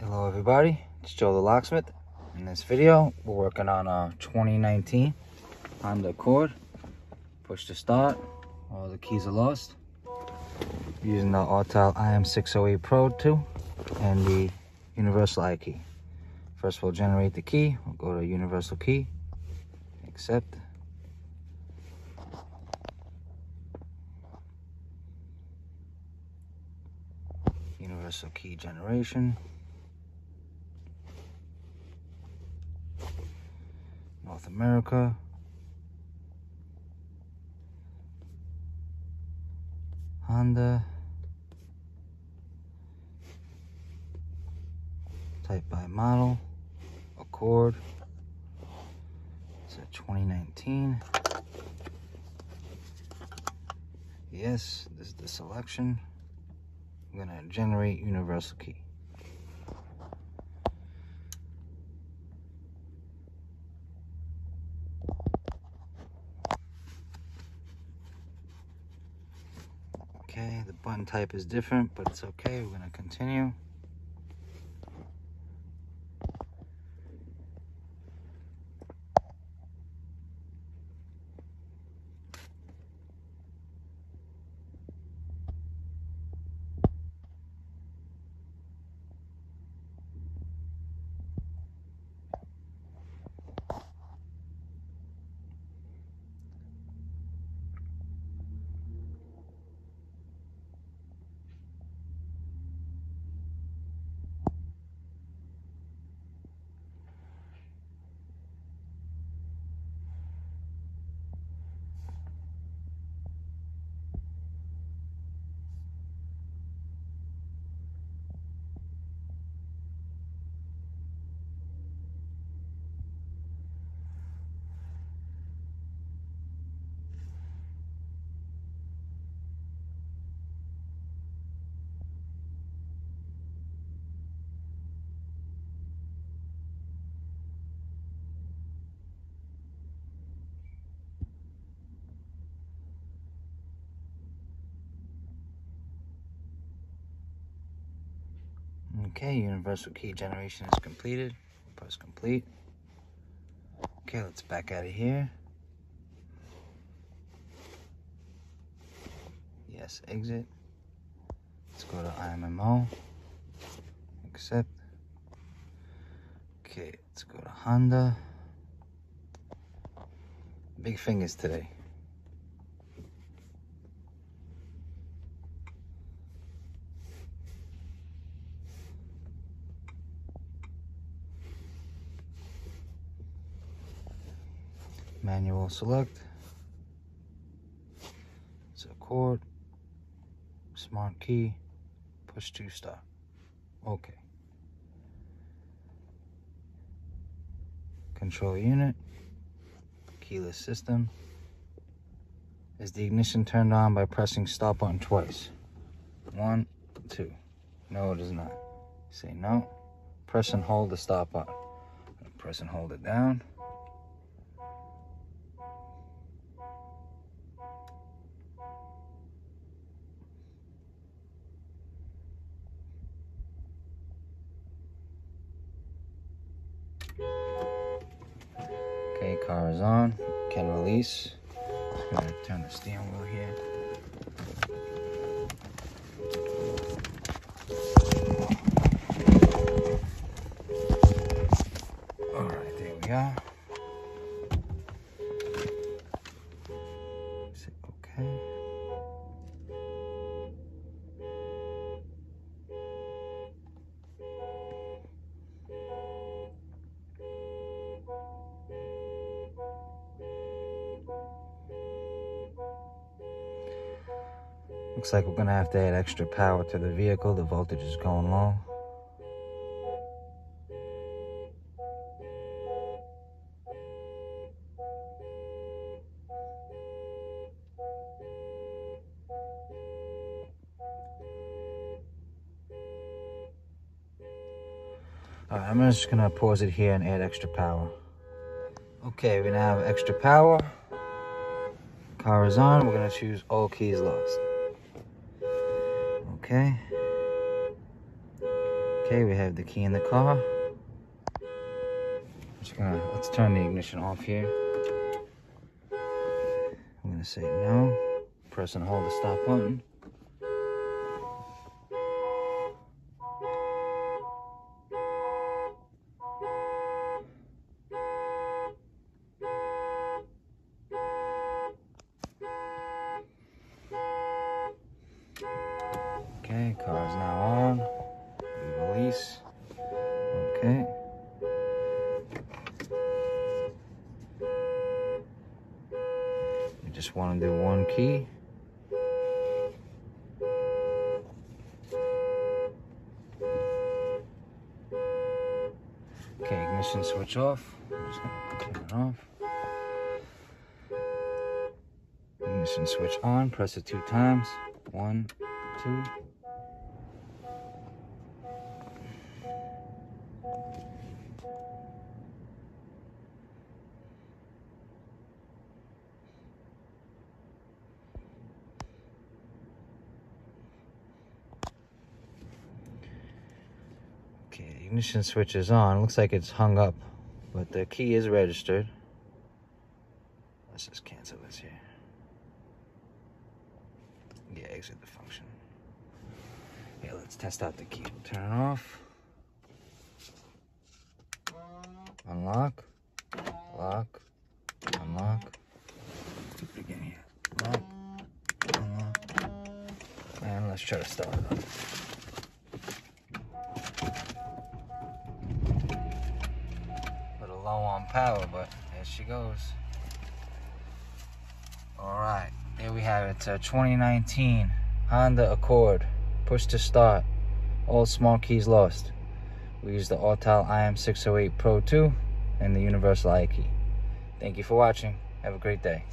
Hello everybody, it's Joe D Locksmith. In this video, we're working on uh, a 2019 Honda Accord. Push to start, all the keys are lost. Using the Autel IM608 Pro 2 and the Universal iKey. First we'll generate the key, we'll go to Universal Key, accept. Universal Key Generation. North America. Honda. Type by model. Accord. It's a 2019. Yes, this is the selection. I'm gonna generate universal key. Okay, the button type is different, but it's okay. We're gonna continue. Okay, universal key generation is completed. Press complete. Okay, let's back out of here. Yes, exit. Let's go to IMMO. Accept. Okay, let's go to Honda. Big fingers today. Manual select. Accord smart key. Push to stop. okay. Control unit. Keyless system. Is the ignition turned on by pressing stop button twice? One two. No it is not. Say no. Press and hold the stop button. Press and hold it down Okay, car is on. Can release. I'm gonna turn the steering wheel here. All right, there we go. Looks like we're gonna have to add extra power to the vehicle. The voltage is going low. Alright, I'm just gonna pause it here and add extra power. Okay, we now have extra power. Car is on. We're gonna choose all keys lost. Okay. Okay, we have the key in the car. Just gonna, let's turn the ignition off here. I'm gonna say no. Press and hold the stop button. Car is now on. We release. Okay. We just want to do one key. Okay, ignition switch off. Turn it off. Ignition switch on, press it two times. One, two. Okay, ignition switch is on. Looks like it's hung up, but the key is registered. Let's just cancel this here. Yeah, exit the function. Yeah, let's test out the key. Turn it off. Unlock. Lock. Unlock. It again here. Lock. Unlock. And let's try to start it up. little low on power, but there she goes. All right, there we have it. Uh, it's a 2019 Honda Accord. Push to start. All small keys lost. We use the Autel IM608 Pro 2 and the Universal iKey. Thank you for watching. Have a great day.